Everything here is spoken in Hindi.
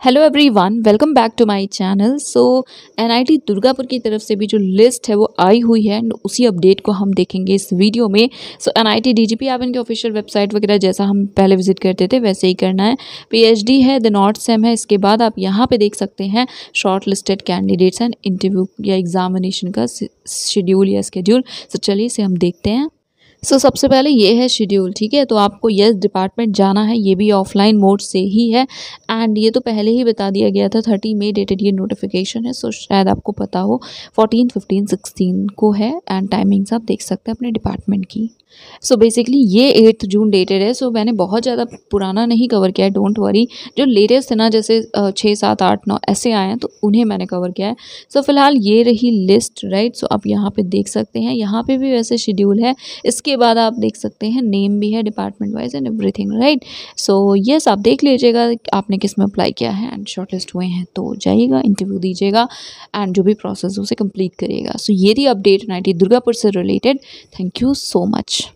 Hello everyone welcome back to my channel so NIT Durgapur की तरफ़ से भी जो लिस्ट है वो आई हुई है एंड उसी अपडेट को हम देखेंगे इस वीडियो में. सो एनआईटी डीजीपी आप इनके ऑफिशियल वेबसाइट वगैरह जैसा हम पहले विज़िट करते थे, वैसे ही करना है. पीएचडी है द नॉर्थ सेम है, इसके बाद आप यहाँ पे देख सकते हैं shortlisted candidates and interview या एग्जामिनेशन का शेड्यूल या स्केड्यूल सो चलिए इसे हम देखते हैं. सो so, सबसे पहले ये है शेड्यूल ठीक है? तो आपको यस डिपार्टमेंट जाना है ये भी ऑफलाइन मोड से ही है। एंड ये तो पहले ही बता दिया गया था थर्टी मे डेटेड ये नोटिफिकेशन है सो so, शायद आपको पता हो फोर्टीन फिफ्टीन सिक्सटीन को है। एंड टाइमिंग्स आप देख सकते हैं अपने डिपार्टमेंट की। सो so बेसिकली ये एट्थ जून डेटेड है सो so मैंने बहुत ज़्यादा पुराना नहीं कवर किया है डोंट वरी जो लेटेस्ट है ना जैसे छः सात आठ नौ ऐसे आए हैं तो उन्हें मैंने कवर किया है। सो so फ़िलहाल ये रही लिस्ट राइट सो आप यहाँ पे देख सकते हैं यहाँ पे भी वैसे शेड्यूल है। इसके बाद आप देख सकते हैं नेम भी है department wise and everything right so yes आप देख लीजिएगा आपने किसमें अप्लाई किया है एंड शॉर्टलिस्ट हुए हैं तो जाइएगा इंटरव्यू दीजिएगा एंड जो भी प्रोसेस उसे कंप्लीट करिएगा। सो so, ये थी अपडेट नाइटी दुर्गापुर से related thank you so much